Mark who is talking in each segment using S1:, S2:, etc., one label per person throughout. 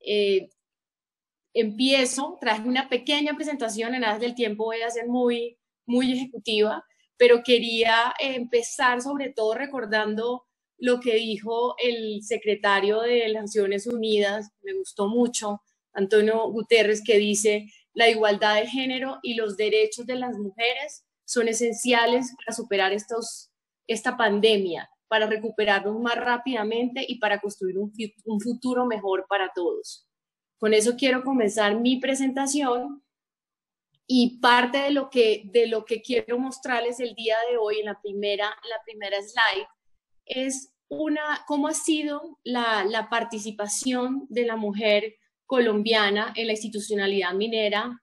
S1: Eh, empiezo, traje una pequeña presentación, en Adas del Tiempo voy a ser muy, muy ejecutiva, pero quería empezar sobre todo recordando lo que dijo el secretario de Naciones Unidas, me gustó mucho, Antonio Guterres, que dice, la igualdad de género y los derechos de las mujeres son esenciales para superar estos, esta pandemia, para recuperarnos más rápidamente y para construir un, un futuro mejor para todos. Con eso quiero comenzar mi presentación y parte de lo que, de lo que quiero mostrarles el día de hoy en la primera, la primera slide es una, cómo ha sido la, la participación de la mujer colombiana en la institucionalidad minera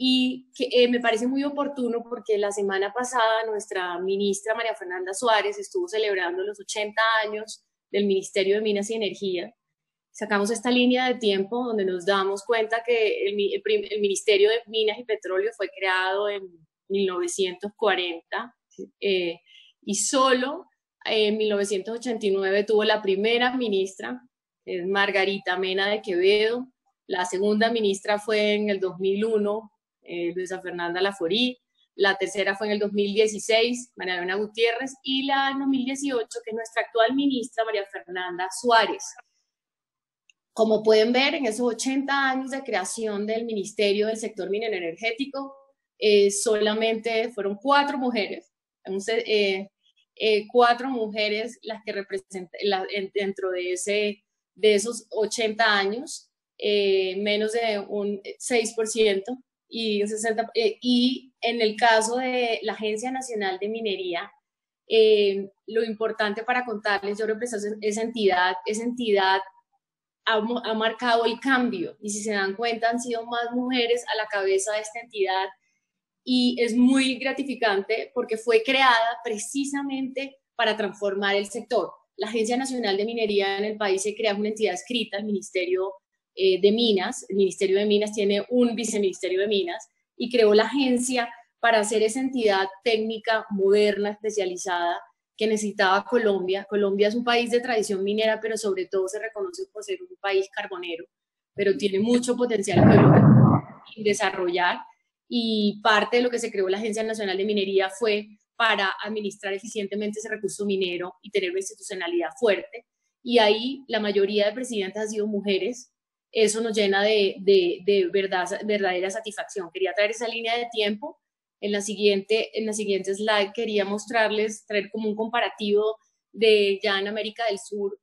S1: y que eh, me parece muy oportuno porque la semana pasada nuestra ministra María Fernanda Suárez estuvo celebrando los 80 años del Ministerio de Minas y Energía. Sacamos esta línea de tiempo donde nos damos cuenta que el, el, Ministerio de Minas y Petróleo fue creado en 1940 eh, y solo en 1989 tuvo la primera ministra, es Margarita Mena de Quevedo, la segunda ministra fue en el 2001, eh, Luisa Fernanda Laforí, la tercera fue en el 2016, María Elena Gutiérrez, y la en 2018, que es nuestra actual ministra, María Fernanda Suárez. Como pueden ver, en esos 80 años de creación del Ministerio del Sector Minero Energético, eh, solamente fueron cuatro mujeres, eh, cuatro mujeres las que representan dentro de, ese, de esos 80 años, menos de un 6%, y, 60, eh, y en el caso de la Agencia Nacional de Minería, eh, lo importante para contarles, yo represento esa entidad, esa entidad ha, ha, marcado el cambio y si se dan cuenta han sido más mujeres a la cabeza de esta entidad y es muy gratificante porque fue creada precisamente para transformar el sector. La Agencia Nacional de Minería en el país se crea una entidad escrita, el Ministerio eh, de Minas, el Ministerio de Minas tiene un viceministerio de Minas y creó la agencia para hacer esa entidad técnica moderna, especializada que necesitaba Colombia. Colombia es un país de tradición minera, pero sobre todo se reconoce por ser un país carbonero, pero tiene mucho potencial en desarrollar y parte de lo que se creó la Agencia Nacional de Minería fue para administrar eficientemente ese recurso minero y tener una institucionalidad fuerte. Y ahí la mayoría de presidentes han sido mujeres, eso nos llena de, de, verdad, verdadera satisfacción. Quería traer esa línea de tiempo. En la, siguiente, en la siguiente slide quería mostrarles, traer como un comparativo de ya en América del Sur,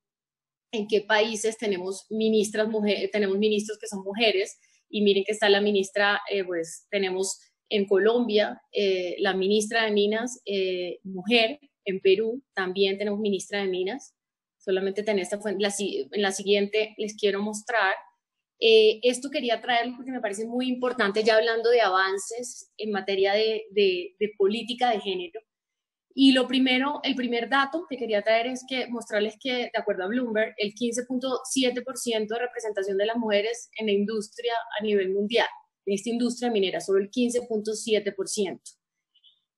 S1: en qué países tenemos ministras, mujeres, tenemos ministros que son mujeres. Y miren que está la ministra, eh, pues tenemos en Colombia eh, la ministra de Minas, eh, mujer. En Perú también tenemos ministra de Minas. Solamente tener esta fuente. en la siguiente les quiero mostrar eh, esto quería traerlo porque me parece muy importante, ya hablando de avances en materia de, de, política de género. Y lo primero, el primer dato que quería traer es que mostrarles que, de acuerdo a Bloomberg, el 15.7% de representación de las mujeres en la industria a nivel mundial, en esta industria minera, solo el 15.7%.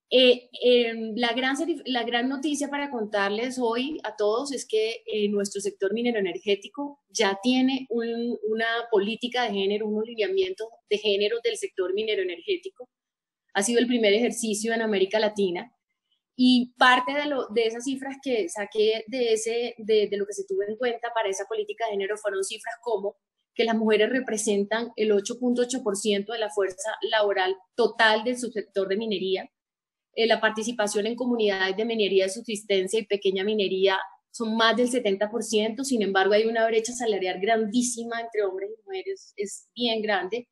S1: Eh, em, la, gran, la gran noticia para contarles hoy a todos es que eh, nuestro sector minero energético ya tiene una política de género, un lineamiento de género del sector minero energético. Ha sido el primer ejercicio en América Latina y parte de, lo, esas cifras que saqué de, ese, de, de lo que se tuvo en cuenta para esa política de género fueron cifras como que las mujeres representan el 8.8% de la fuerza laboral total del subsector de minería, eh, la participación en comunidades de minería de subsistencia y pequeña minería son más del 70%, sin embargo hay una brecha salarial grandísima entre hombres y mujeres, es bien grande.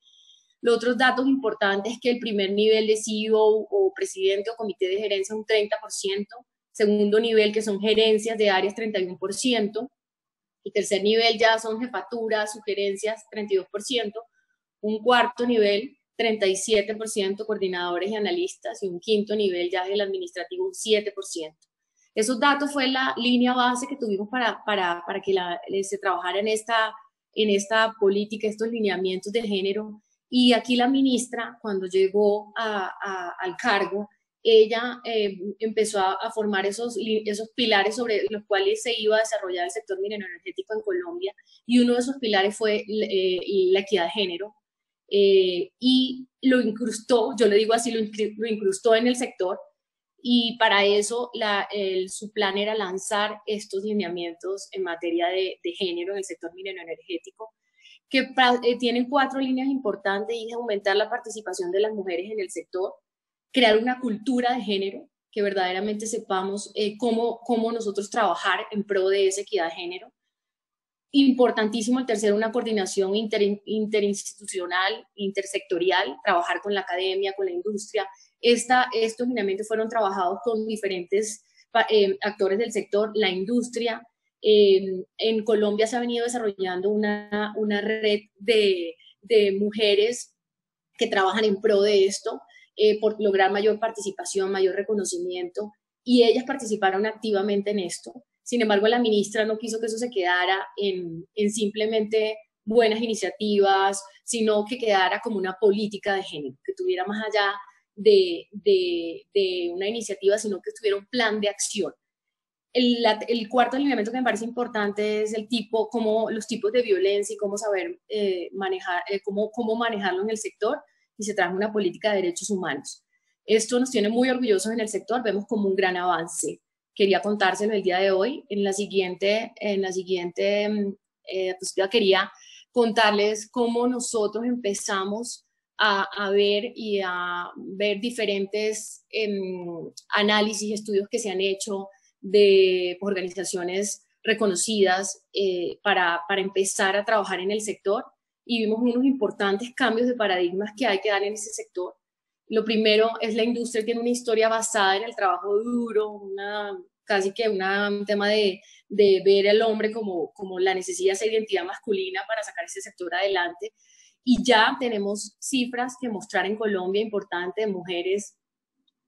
S1: Los otros datos importantes es que el primer nivel de CEO o presidente o comité de gerencia un 30%, segundo nivel que son gerencias de áreas 31%, y tercer nivel ya son jefaturas, sugerencias 32%, un cuarto nivel 37% coordinadores y analistas y un quinto nivel ya del administrativo, un 7%. Esos datos fue la línea base que tuvimos para, para, para que la, se trabajara en esta, en esta política, estos lineamientos de género. Y aquí la ministra, cuando llegó al cargo, ella eh, empezó a, formar esos, esos pilares sobre los cuales se iba a desarrollar el sector minero energético en Colombia y uno de esos pilares fue eh, la equidad de género eh, y lo incrustó, yo le digo así, lo, incrustó en el sector y para eso su plan era lanzar estos lineamientos en materia de, de género en el sector minero energético que eh, tienen cuatro líneas importantes y es aumentar la participación de las mujeres en el sector, crear una cultura de género, que verdaderamente sepamos eh, cómo, cómo nosotros trabajar en pro de esa equidad de género. Importantísimo el tercero, una coordinación interinstitucional, intersectorial, trabajar con la academia, con la industria. Esta, estos lineamientos fueron trabajados con diferentes eh, actores del sector, la industria, en Colombia se ha venido desarrollando una, una red de, de, mujeres que trabajan en pro de esto eh, por lograr mayor participación, mayor reconocimiento, y ellas participaron activamente en esto. Sin embargo, la ministra no quiso que eso se quedara en, en simplemente buenas iniciativas, sino que quedara como una política de género, que tuviera más allá de una iniciativa, sino que tuviera un plan de acción el, cuarto alineamiento que me parece importante es el tipo, cómo los tipos de violencia y cómo saber eh, manejar, eh, cómo, cómo manejarlo en el sector y se trajo una política de derechos humanos. Esto nos tiene muy orgullosos en el sector, vemos como un gran avance. Quería contárselo el día de hoy. En la siguiente, en la siguiente mm, eh, pues quería contarles cómo nosotros empezamos a, a, ver y a ver diferentes em, análisis, estudios que se han hecho de organizaciones reconocidas eh, para, para, empezar a trabajar en el sector y vimos unos importantes cambios de paradigmas que hay que dar en ese sector. Lo primero es la industria tiene una historia basada en el trabajo duro, una, casi que un tema de, ver al hombre como, la necesidad esa identidad masculina para sacar ese sector adelante. Y ya tenemos cifras que mostrar en Colombia importantes de mujeres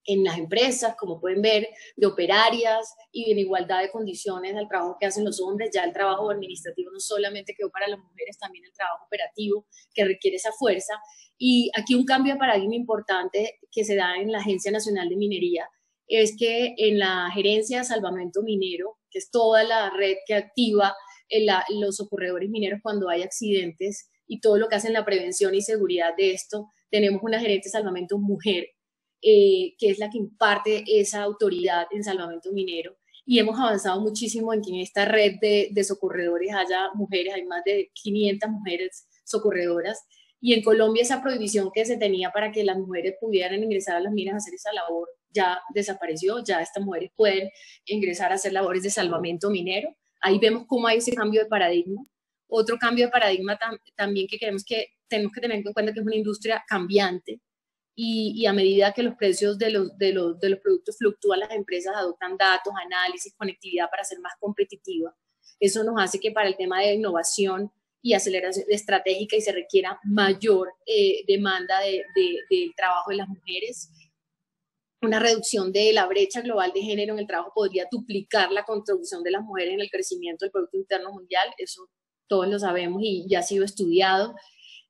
S1: en las empresas, como pueden ver, de operarias y en igualdad de condiciones al trabajo que hacen los hombres. Ya el trabajo administrativo no solamente quedó para las mujeres, también el trabajo operativo que requiere esa fuerza. Y aquí un cambio de paradigma importante que se da en la Agencia Nacional de Minería es que en la gerencia de salvamento minero, que es toda la red que activa los ocurredores mineros cuando hay accidentes y todo lo que hacen la prevención y seguridad de esto, tenemos una gerente de salvamento mujer eh, que es la que imparte esa autoridad en salvamento minero. Y hemos avanzado muchísimo en que en esta red de, de socorredores haya mujeres, hay más de 500 mujeres socorredoras. Y en Colombia esa prohibición que se tenía para que las mujeres pudieran ingresar a las minas a hacer esa labor ya desapareció, ya estas mujeres pueden ingresar a hacer labores de salvamento minero. Ahí vemos cómo hay ese cambio de paradigma. Otro cambio de paradigma también que queremos que tenemos que tener en cuenta que es una industria cambiante, y, a medida que los precios de los, de, los, de los productos fluctúan, las empresas adoptan datos, análisis, conectividad para ser más competitiva. Eso nos hace que para el tema de innovación y aceleración estratégica y se requiera mayor eh, demanda de, del trabajo de las mujeres. Una reducción de la brecha global de género en el trabajo podría duplicar la contribución de las mujeres en el crecimiento del Producto Interno Mundial. Eso todos lo sabemos y ya ha sido estudiado.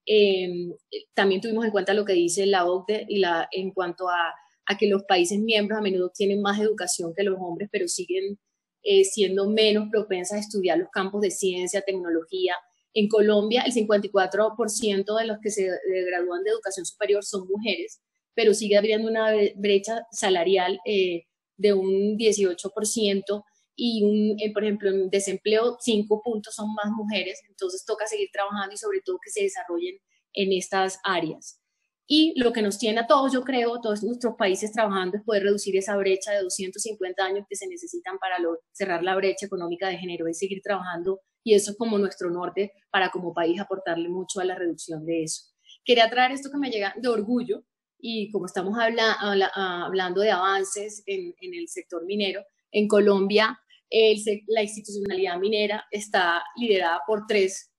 S1: Em, también tuvimos en cuenta lo que dice la OCDE y la, en cuanto a, a, que los países miembros a menudo tienen más educación que los hombres, pero siguen eh, siendo menos propensas a estudiar los campos de ciencia, tecnología. En Colombia, el 54% de los que se gradúan de educación superior son mujeres, pero sigue habiendo una brecha salarial eh, de un 18% y, un, eh, por ejemplo, en desempleo, cinco puntos son más mujeres, entonces toca seguir trabajando y sobre todo que se desarrollen en estas áreas. Y lo que nos tiene a todos, yo creo, todos nuestros países trabajando es poder reducir esa brecha de 250 años que se necesitan para cerrar la brecha económica de género, y seguir trabajando y eso es como nuestro norte para como país aportarle mucho a la reducción de eso. Quería traer esto que me llega de orgullo y como estamos hablando de avances en, en el sector minero, en Colombia la institucionalidad minera está liderada por tres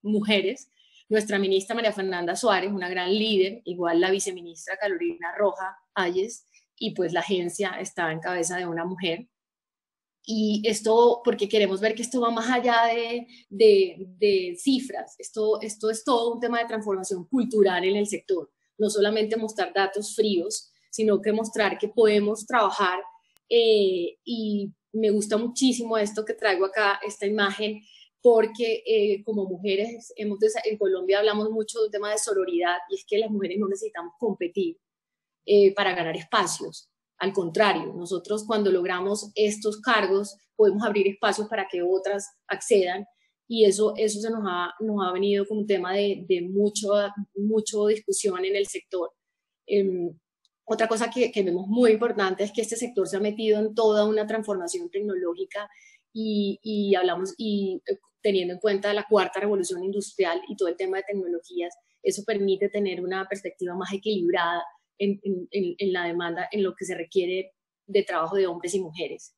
S1: mujeres. Nuestra ministra María Fernanda Suárez, una gran líder, igual la viceministra Carolina Roja Ayes, y pues la agencia está en cabeza de una mujer. Y esto, porque queremos ver que esto va más allá de, de, cifras, esto, esto es todo un tema de transformación cultural en el sector, no solamente mostrar datos fríos, sino que mostrar que podemos trabajar eh, y me gusta muchísimo esto que traigo acá, esta imagen, porque eh, como mujeres hemos en Colombia hablamos mucho del tema de sororidad y es que las mujeres no necesitamos competir eh, para ganar espacios. Al contrario, nosotros cuando logramos estos cargos podemos abrir espacios para que otras accedan y eso, eso se nos ha, nos ha venido como un tema de, de mucho, mucho discusión en el sector. Em, otra cosa que, que, vemos muy importante es que este sector se ha metido en toda una transformación tecnológica y, y, hablamos, y eh, teniendo en cuenta la cuarta revolución industrial y todo el tema de tecnologías, eso permite tener una perspectiva más equilibrada en, en, en la demanda, en lo que se requiere de trabajo de hombres y mujeres.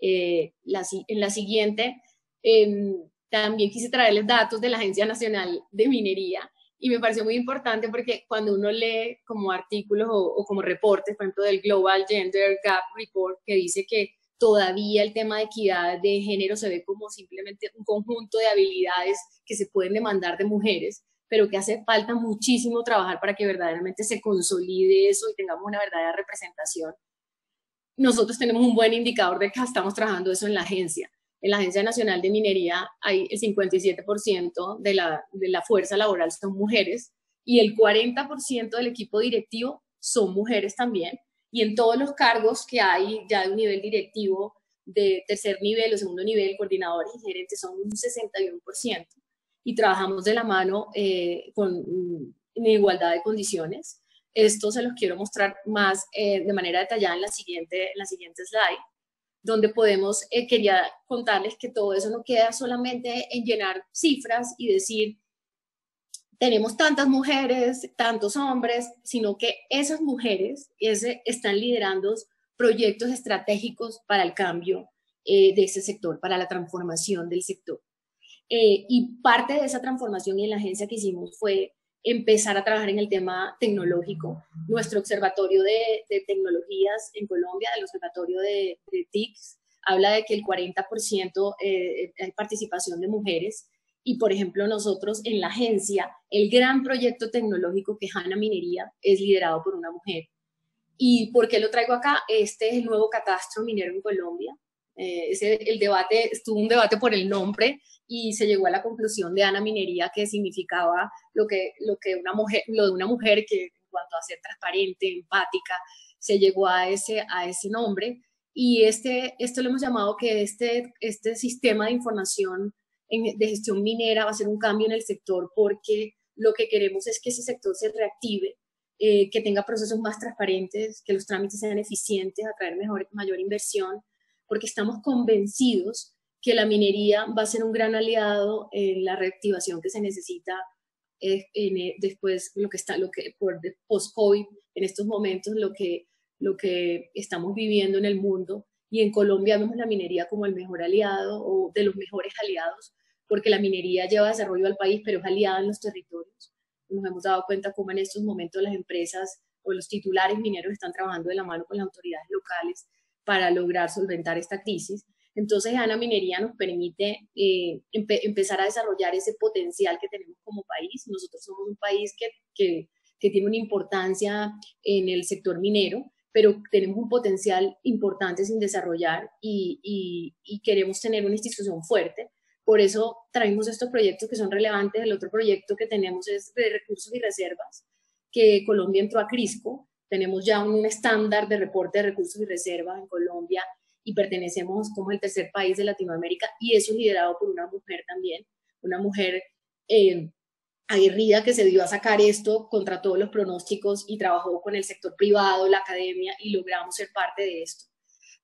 S1: Eh, la, en la siguiente, eh, también quise traerles datos de la Agencia Nacional de Minería y me pareció muy importante porque cuando uno lee como artículos o, como reportes, por ejemplo, del Global Gender Gap Report, que dice que todavía el tema de equidad de género se ve como simplemente un conjunto de habilidades que se pueden demandar de mujeres, pero que hace falta muchísimo trabajar para que verdaderamente se consolide eso y tengamos una verdadera representación. Nosotros tenemos un buen indicador de que estamos trabajando eso en la agencia en la Agencia Nacional de Minería hay el 57% de la, de la fuerza laboral son mujeres y el 40% del equipo directivo son mujeres también. Y en todos los cargos que hay ya de un nivel directivo de tercer nivel o segundo nivel, coordinadores y gerentes son un 61%. Y trabajamos de la mano eh, con, en igualdad de condiciones. Esto se los quiero mostrar más eh, de manera detallada en la siguiente, en la siguiente slide donde podemos, eh, quería contarles que todo eso no queda solamente en llenar cifras y decir, tenemos tantas mujeres, tantos hombres, sino que esas mujeres ese, están liderando proyectos estratégicos para el cambio eh, de ese sector, para la transformación del sector. Eh, y parte de esa transformación y en la agencia que hicimos fue empezar a trabajar en el tema tecnológico. Nuestro observatorio de, tecnologías en Colombia, el observatorio de, TICS, habla de que el 40% eh, hay participación de mujeres. Y, por ejemplo, nosotros en la agencia, el gran proyecto tecnológico que es HANA Minería es liderado por una mujer. ¿Y por qué lo traigo acá? Este es el nuevo catastro minero en Colombia. Eh, el debate, estuvo un debate por el nombre y se llegó a la conclusión de Ana Minería que significaba lo que, lo que una mujer, lo de una mujer que en cuanto a ser transparente, empática, se llegó a ese, a ese nombre. Y este, esto lo hemos llamado que este, este sistema de información de gestión minera va a ser un cambio en el sector porque lo que queremos es que ese sector se reactive, eh, que tenga procesos más transparentes, que los trámites sean eficientes, atraer mejor, mayor inversión porque estamos convencidos que la minería va a ser un gran aliado en la reactivación que se necesita eh, eh, después lo que está lo que por post covid en estos momentos lo que lo que estamos viviendo en el mundo. Y en Colombia vemos la minería como el mejor aliado o de los mejores aliados porque la minería lleva desarrollo al país pero es aliada en los territorios. Nos hemos dado cuenta cómo en estos momentos las empresas o los titulares mineros están trabajando de la mano con las autoridades locales para lograr solventar esta crisis. Entonces, Ana Minería nos permite eh, empezar a desarrollar ese potencial que tenemos como país. Nosotros somos un país que, que, tiene una importancia en el sector minero, pero tenemos un potencial importante sin desarrollar y, queremos tener una institución fuerte. Por eso traemos estos proyectos que son relevantes. El otro proyecto que tenemos es de recursos y reservas, que Colombia entró a Crisco tenemos ya un estándar de reporte de recursos y reservas en Colombia y pertenecemos como el tercer país de Latinoamérica y eso es liderado por una mujer también, una mujer eh, aguerrida que se dio a sacar esto contra todos los pronósticos y trabajó con el sector privado, la academia y logramos ser parte de esto.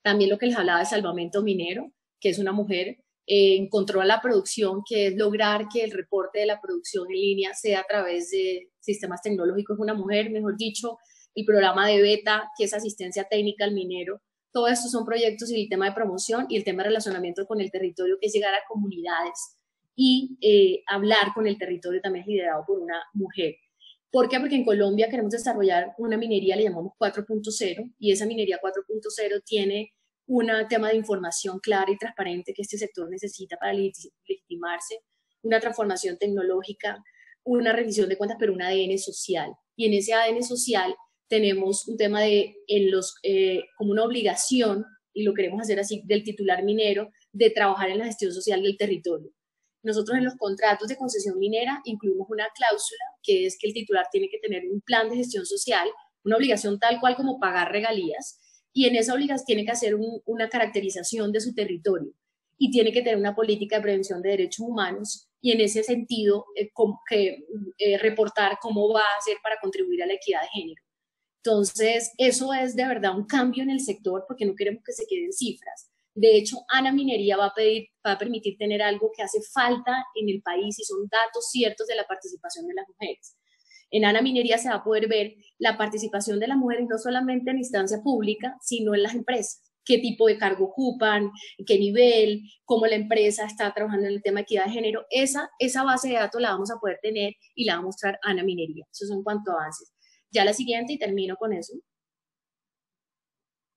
S1: También lo que les hablaba de Salvamento Minero, que es una mujer, eh, encontró a la producción, que es lograr que el reporte de la producción en línea sea a través de sistemas tecnológicos. Una mujer, mejor dicho, el programa de beta, que es asistencia técnica al minero. Todo esto son proyectos y el tema de promoción y el tema de relacionamiento con el territorio, que es llegar a comunidades y eh, hablar con el territorio también es liderado por una mujer. ¿Por qué? Porque en Colombia queremos desarrollar una minería, le llamamos 4.0, y esa minería 4.0 tiene un tema de información clara y transparente que este sector necesita para legitimarse, una transformación tecnológica, una revisión de cuentas, pero un ADN social. Y en ese ADN social tenemos un tema de, en los, eh, como una obligación, y lo queremos hacer así, del titular minero, de trabajar en la gestión social del territorio. Nosotros en los contratos de concesión minera incluimos una cláusula que es que el titular tiene que tener un plan de gestión social, una obligación tal cual como pagar regalías, y en esa obligación tiene que hacer una caracterización de su territorio y tiene que tener una política de prevención de derechos humanos y en ese sentido eh, que, eh, reportar cómo va a hacer para contribuir a la equidad de género. Entonces, eso es de verdad un cambio en el sector porque no queremos que se queden cifras. De hecho, Ana Minería va a, pedir, va a permitir tener algo que hace falta en el país y son datos ciertos de la participación de las mujeres. En Ana Minería se va a poder ver la participación de las mujeres no solamente en instancia pública, sino en las empresas qué tipo de cargo ocupan, qué nivel, cómo la empresa está trabajando en el tema de equidad de género. Esa, esa base de datos la vamos a poder tener y la va a mostrar Ana Minería. Eso es en cuanto a avances. Ya la siguiente, y termino con eso.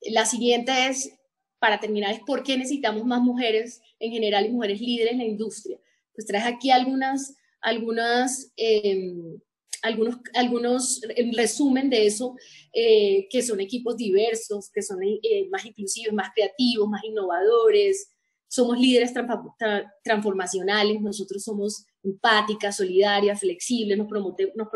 S1: La siguiente es, para terminar, es por qué necesitamos más mujeres en general y mujeres líderes en la industria. Pues traes aquí algunas, algunas em, algunos, algunos en resumen de eso, eh, que son equipos diversos, que son eh, más inclusivos, más creativos, más innovadores, somos líderes transformacionales, nosotros somos empáticas, solidarias, flexibles, nos promote, nos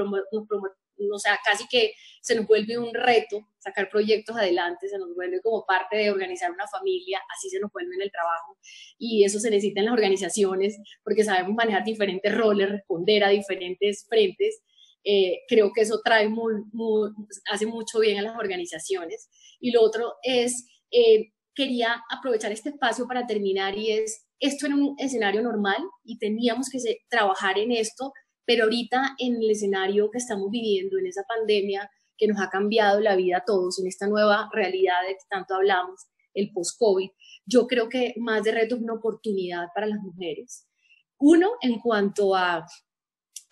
S1: o sea, casi que se nos vuelve un reto sacar proyectos adelante, se nos vuelve como parte de organizar una familia, así se nos vuelve en el trabajo y eso se necesita en las organizaciones porque sabemos manejar diferentes roles, responder a diferentes frentes eh, creo que eso trae hace mucho bien a las organizaciones. Y lo otro es, eh, quería aprovechar este espacio para terminar y es, esto era un escenario normal y teníamos que trabajar en esto, pero ahorita en el escenario que estamos viviendo, en esa pandemia que nos ha cambiado la vida a todos, en esta nueva realidad de que tanto hablamos, el post-COVID, yo creo que más de reto es una oportunidad para las mujeres. Uno, en cuanto a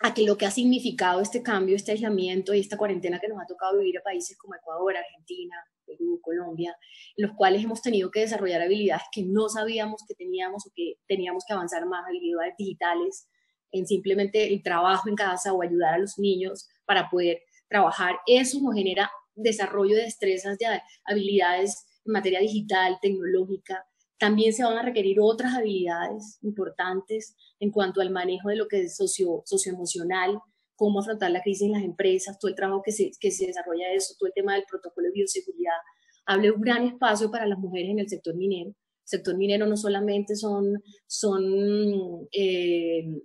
S1: a que lo que ha significado este cambio, este aislamiento y esta cuarentena que nos ha tocado vivir a países como Ecuador, Argentina, Perú, Colombia, en los cuales hemos tenido que desarrollar habilidades que no sabíamos que teníamos o que teníamos que avanzar más, habilidades digitales, en simplemente el trabajo en casa o ayudar a los niños para poder trabajar. Eso nos genera desarrollo de destrezas, de habilidades en materia digital, tecnológica, también se van a requerir otras habilidades importantes en cuanto al manejo de lo que es socio, socioemocional, cómo afrontar la crisis en las empresas, todo el trabajo que se, que se desarrolla eso, todo el tema del protocolo de bioseguridad. Hable un gran espacio para las mujeres en el sector minero. El sector minero no solamente son, son, eh,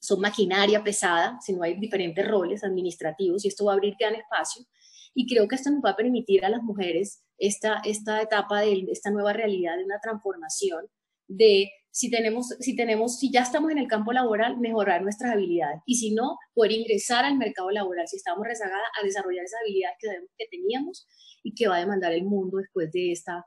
S1: son maquinaria pesada, sino hay diferentes roles administrativos y esto va a abrir gran espacio. Y creo que esto nos va a permitir a las mujeres esta, esta etapa de esta nueva realidad de una transformación de si tenemos, si tenemos, si ya estamos en el campo laboral, mejorar nuestras habilidades y si no, poder ingresar al mercado laboral, si estamos rezagadas, a desarrollar esas habilidades que que teníamos y que va a demandar el mundo después de esta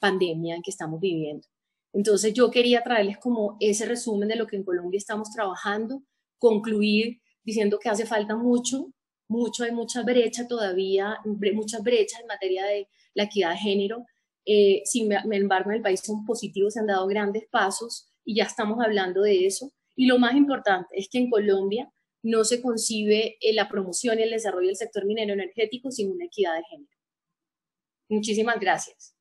S1: pandemia en que estamos viviendo. Entonces yo quería traerles como ese resumen de lo que en Colombia estamos trabajando, concluir diciendo que hace falta mucho, mucho, hay mucha brecha todavía, muchas brechas en materia de la equidad de género. Eh, sin embargo, en el país son positivos, se han dado grandes pasos y ya estamos hablando de eso. Y lo más importante es que en Colombia no se concibe eh, la promoción y el desarrollo del sector minero energético sin una equidad de género. Muchísimas gracias.